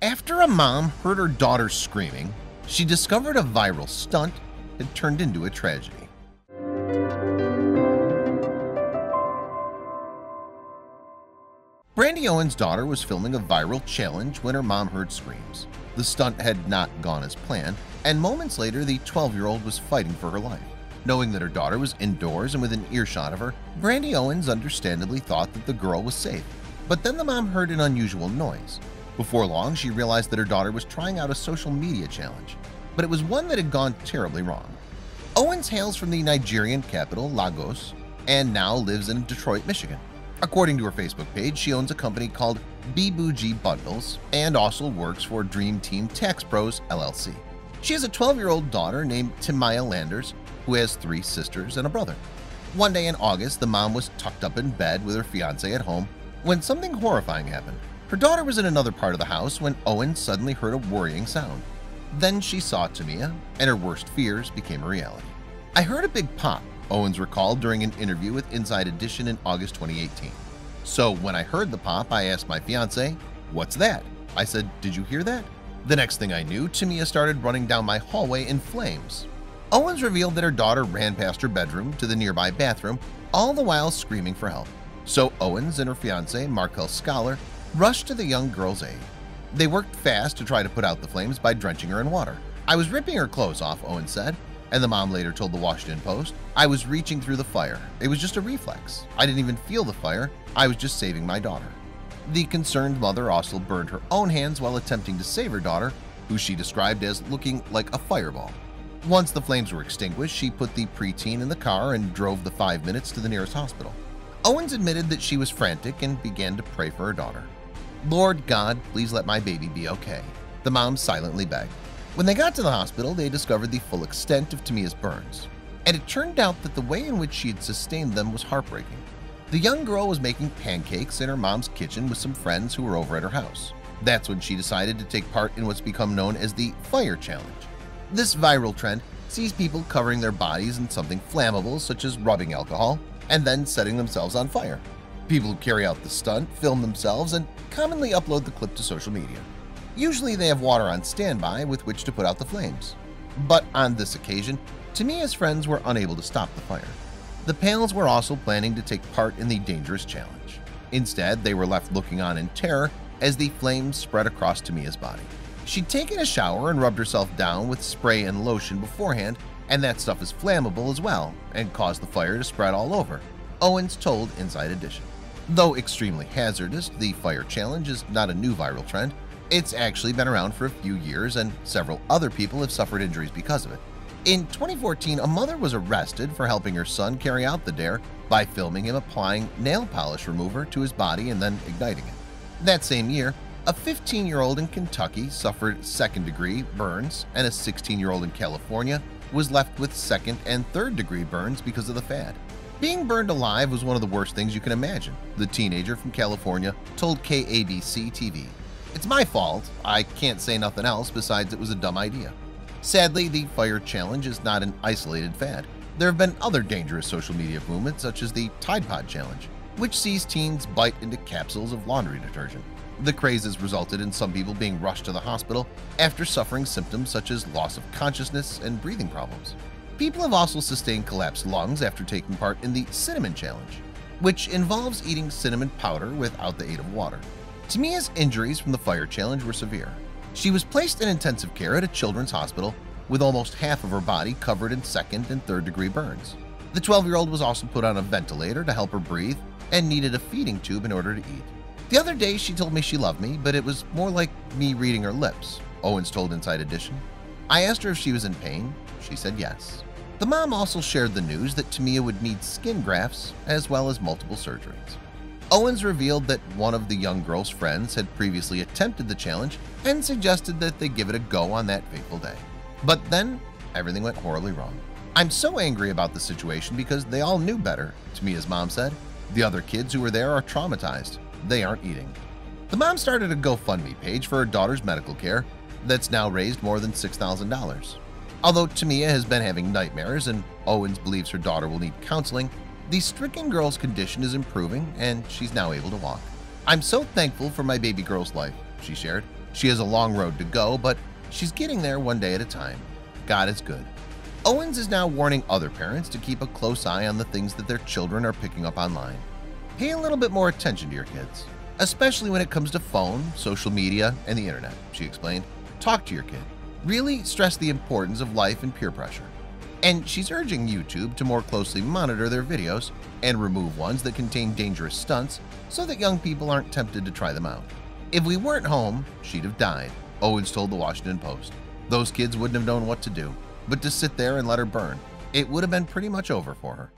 After a mom heard her daughter screaming, she discovered a viral stunt had turned into a tragedy. Brandy Owens' daughter was filming a viral challenge when her mom heard screams. The stunt had not gone as planned, and moments later the 12-year-old was fighting for her life. Knowing that her daughter was indoors and within earshot of her, Brandy Owens understandably thought that the girl was safe. But then the mom heard an unusual noise. Before long, she realized that her daughter was trying out a social media challenge, but it was one that had gone terribly wrong. Owens hails from the Nigerian capital, Lagos, and now lives in Detroit, Michigan. According to her Facebook page, she owns a company called BBG Bundles and also works for Dream Team Tax Pros LLC. She has a 12-year-old daughter named Timaya Landers who has three sisters and a brother. One day in August, the mom was tucked up in bed with her fiance at home when something horrifying happened. Her daughter was in another part of the house when Owen suddenly heard a worrying sound. Then she saw Tamia, and her worst fears became a reality. I heard a big pop, Owens recalled during an interview with Inside Edition in August 2018. So when I heard the pop, I asked my fiance, what's that? I said, did you hear that? The next thing I knew, Tamia started running down my hallway in flames. Owens revealed that her daughter ran past her bedroom to the nearby bathroom, all the while screaming for help. So Owens and her fiance, Markel Scholar, rushed to the young girl's aid. They worked fast to try to put out the flames by drenching her in water. I was ripping her clothes off, Owen said, and the mom later told the Washington Post, I was reaching through the fire. It was just a reflex. I didn't even feel the fire. I was just saving my daughter. The concerned mother also burned her own hands while attempting to save her daughter, who she described as looking like a fireball. Once the flames were extinguished, she put the preteen in the car and drove the five minutes to the nearest hospital. Owens admitted that she was frantic and began to pray for her daughter. Lord God, please let my baby be okay. The mom silently begged. When they got to the hospital, they discovered the full extent of Tamia's burns, and it turned out that the way in which she had sustained them was heartbreaking. The young girl was making pancakes in her mom's kitchen with some friends who were over at her house. That's when she decided to take part in what's become known as the Fire Challenge. This viral trend sees people covering their bodies in something flammable such as rubbing alcohol and then setting themselves on fire. People who carry out the stunt film themselves and commonly upload the clip to social media. Usually they have water on standby with which to put out the flames. But on this occasion, Tamia's friends were unable to stop the fire. The Pales were also planning to take part in the dangerous challenge. Instead, they were left looking on in terror as the flames spread across Tamia's body. She'd taken a shower and rubbed herself down with spray and lotion beforehand, and that stuff is flammable as well and caused the fire to spread all over, Owens told Inside Edition. Though extremely hazardous, the fire challenge is not a new viral trend. It's actually been around for a few years and several other people have suffered injuries because of it. In 2014, a mother was arrested for helping her son carry out the dare by filming him applying nail polish remover to his body and then igniting it. That same year, a 15-year-old in Kentucky suffered second-degree burns and a 16-year-old in California was left with second and third-degree burns because of the fad. Being burned alive was one of the worst things you can imagine, the teenager from California told KABC TV. It's my fault. I can't say nothing else besides it was a dumb idea. Sadly, the fire challenge is not an isolated fad. There have been other dangerous social media movements such as the Tide Pod Challenge, which sees teens bite into capsules of laundry detergent. The craze has resulted in some people being rushed to the hospital after suffering symptoms such as loss of consciousness and breathing problems. People have also sustained collapsed lungs after taking part in the Cinnamon Challenge, which involves eating cinnamon powder without the aid of water. Tamia's injuries from the fire challenge were severe. She was placed in intensive care at a children's hospital with almost half of her body covered in second and third degree burns. The 12-year-old was also put on a ventilator to help her breathe and needed a feeding tube in order to eat. The other day she told me she loved me, but it was more like me reading her lips, Owens told Inside Edition. I asked her if she was in pain. She said yes. The mom also shared the news that Tamia would need skin grafts as well as multiple surgeries. Owens revealed that one of the young girl's friends had previously attempted the challenge and suggested that they give it a go on that fateful day. But then everything went horribly wrong. I'm so angry about the situation because they all knew better, Tamia's mom said. The other kids who were there are traumatized. They aren't eating. The mom started a GoFundMe page for her daughter's medical care that's now raised more than $6,000. Although Tamia has been having nightmares and Owens believes her daughter will need counseling, the stricken girl's condition is improving and she's now able to walk. I'm so thankful for my baby girl's life, she shared. She has a long road to go, but she's getting there one day at a time. God is good. Owens is now warning other parents to keep a close eye on the things that their children are picking up online. Pay a little bit more attention to your kids, especially when it comes to phone, social media, and the internet, she explained. Talk to your kid. Really stress the importance of life and peer pressure. And she's urging YouTube to more closely monitor their videos and remove ones that contain dangerous stunts so that young people aren't tempted to try them out. If we weren't home, she'd have died, Owens told the Washington Post. Those kids wouldn't have known what to do, but to sit there and let her burn. It would have been pretty much over for her.